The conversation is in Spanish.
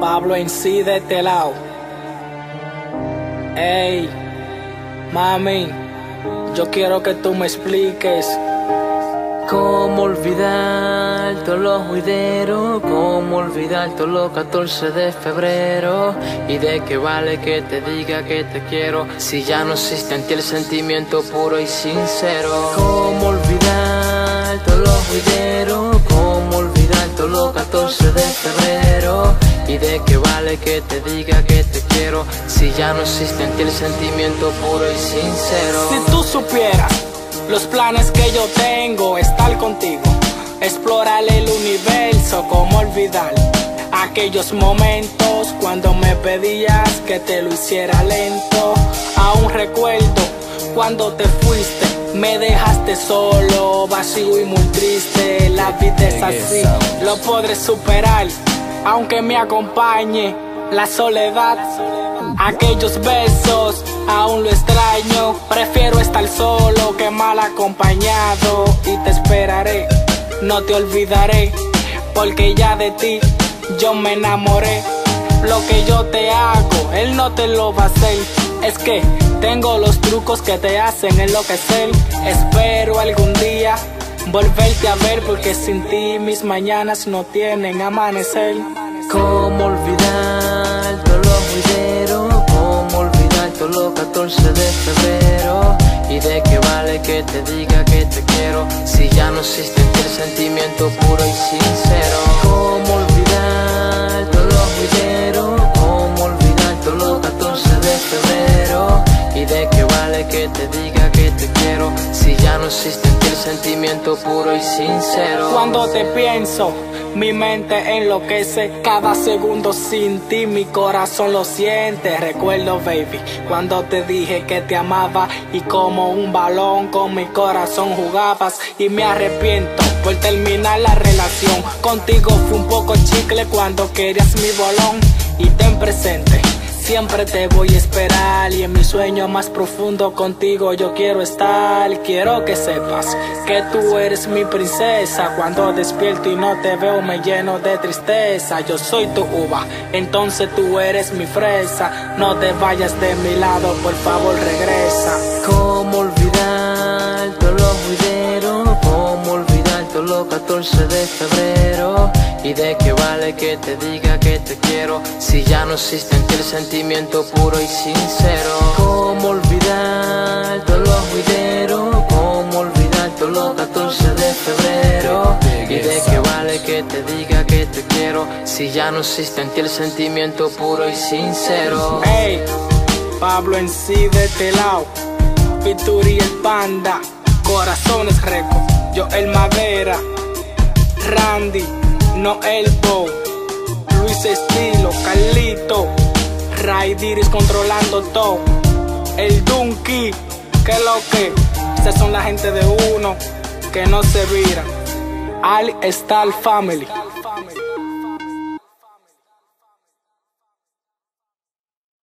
Pablo en sí de este lado. Ey, mami, yo quiero que tú me expliques. ¿Cómo olvidar todos los juideros? ¿Cómo olvidar todos los 14 de febrero? ¿Y de qué vale que te diga que te quiero si ya no existe en ti el sentimiento puro y sincero? ¿Cómo olvidar todos los juideros? ¿Cómo olvidar todos los 14 de febrero? ¿Y de qué vale que te diga que te quiero si ya no existe en ti el sentimiento puro y sincero? Si tú supieras los planes que yo tengo, estar contigo, explorar el universo, como olvidar aquellos momentos cuando me pedías que te lo hiciera lento. Aún recuerdo cuando te fuiste, me dejaste solo, vacío y muy triste. La vida es así, lo podré superar, aunque me acompañe la soledad. Aquellos besos aún lo extraño. Prefiero estar solo que mal acompañado. Y te esperaré, no te olvidaré. Porque ya de ti yo me enamoré. Lo que yo te hago, él no te lo va a hacer. Es que tengo los trucos que te hacen enloquecer. Espero algún día volverte a ver porque sin ti mis mañanas no tienen amanecer. ¿Cómo olvidar todos los juideros? ¿Cómo olvidar todos los 14 de febrero? ¿Y de qué vale que te diga que te quiero si ya no existe el sentimiento puro y sincero? ¿Cómo olvidar todos los juideros? ¿Cómo olvidar todos los 14 de febrero? ¿Y de qué vale que te diga no el sentimiento puro y sincero? Cuando te pienso, mi mente enloquece cada segundo sin ti, mi corazón lo siente. Recuerdo, baby, cuando te dije que te amaba y como un balón con mi corazón jugabas. Y me arrepiento por terminar la relación. Contigo fue un poco chicle cuando querías mi bolón. Y ten presente. Siempre te voy a esperar y en mi sueño más profundo contigo yo quiero estar. Quiero que sepas que tú eres mi princesa. Cuando despierto y no te veo me lleno de tristeza. Yo soy tu uva, entonces tú eres mi fresa. No te vayas de mi lado, por favor regresa. ¿Cómo olvidar todos los juideros? ¿Cómo olvidar todos los 14 de febrero? ¿Y de qué vale que te diga que te quiero si ya no existe en ti el sentimiento puro y sincero? ¿Cómo olvidar todos los juideros? ¿Cómo olvidar todos los 14 de febrero? ¿Y de qué vale que te diga que te quiero si ya no existe en ti el sentimiento puro y sincero? Hey, Pablo en sí de este lado, Pituri el panda, corazones reco, yo el madera, Randy, no elbow, Luis Estilo, Carlito, Raidiris controlando todo, el Dunky, que lo que, estas son la gente de uno que no se vira, Al Star Family.